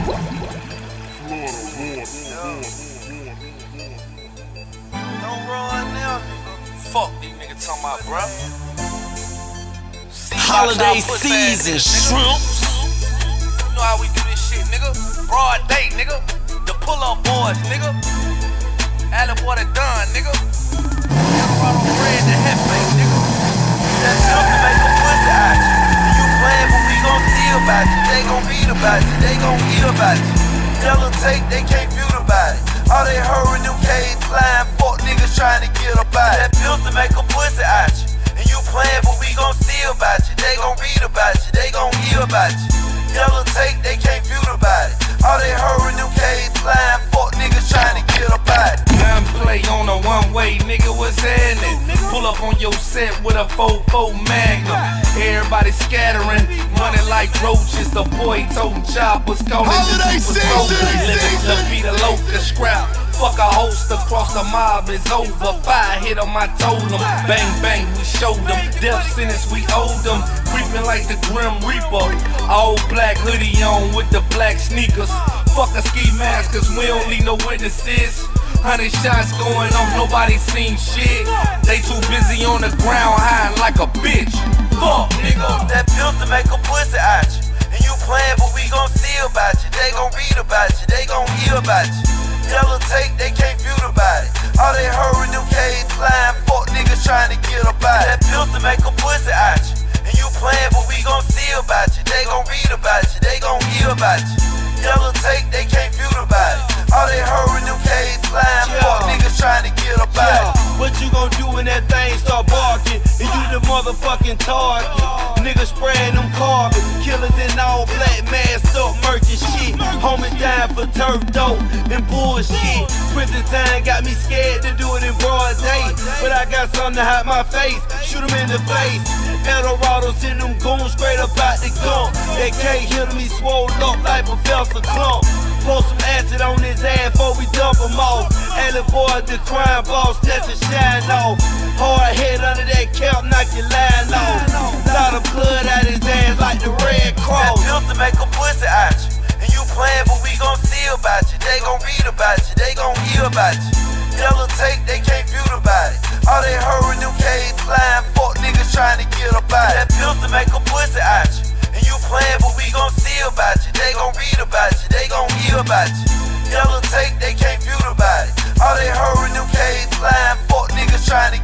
Don't run now. Fuck these niggas talking about, bruh. See Holiday season, ass niggas, nigga. shrimps. You know how we do this shit, nigga. Broad day, nigga. The pull up boys, nigga. Alley boy the done, nigga. You. Yellow tape, they can't feud about it. All they heard in them caves flying, fuck niggas trying to get about it. That pills to make on a one way, nigga, what's happening? Pull up on your set with a 4-4 magnum. Everybody scattering, running like roaches. The boy toting choppers, calling Holiday the super season, soldiers. Living the beat of locust scrap. Fuck a host across the mob is over. Fire hit on my totem. Bang bang, we showed them. Death sentence, we owed them. Creeping like the Grim Reaper. All black hoodie on with the black sneakers. Fuck a ski mask, cause we don't need no witnesses. Hundred shots going off, nobody seen shit. They too busy on the ground hiding like a bitch. Fuck, nigga. That pills to make a pussy out you. And you playing, but we gon' see about you. They gon' read about you. They gon' hear about you. Yellow tape, they can't feud about it. All they heard in them caves flying, fuck niggas trying to get about it. That pills to make a pussy out you. And you playing, but we gon' see about you. Motherfucking target. Niggas spraying them carbon. Killers in all black masked up, murking shit. Homies dying for turf dope and bullshit. Prison time got me scared to do it in broad day. But I got something to hide my face. shoot 'em in the face. Eldorado send them goons straight up out the gun. They can't hear me swole up like Professor Klump. Pour some acid on his ass before we dump him off. Alley boy, the crime boss, that's a shine off. tweet about you, they gon' hear about you. Yellow tape, they can't view about it. All they heard in them caves flying, fuck niggas trying to get about it. That pills to make a pussy out you. And you playing, but we gon' see about you. They gon' read about you, they gon' hear about you. Yellow tape, they can't view about it. All they heard in them caves flying, fuck niggas trying to